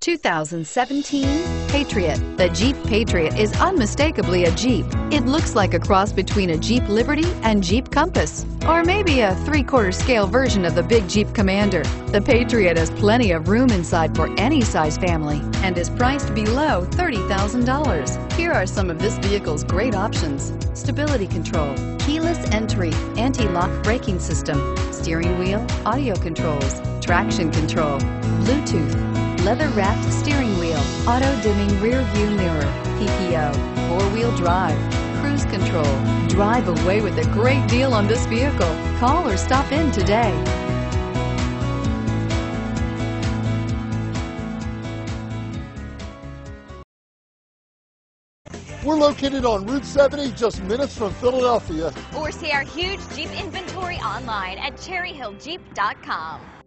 2017 Patriot. The Jeep Patriot is unmistakably a Jeep. It looks like a cross between a Jeep Liberty and Jeep Compass, or maybe a three-quarter scale version of the big Jeep Commander. The Patriot has plenty of room inside for any size family and is priced below $30,000. Here are some of this vehicle's great options. Stability control, keyless entry, anti-lock braking system, steering wheel, audio controls, traction control, Bluetooth, leather-wrapped steering wheel, auto-dimming rear view mirror, PPO, four-wheel drive, cruise control. Drive away with a great deal on this vehicle. Call or stop in today. We're located on Route 70, just minutes from Philadelphia. Or see our huge Jeep inventory online at cherryhilljeep.com.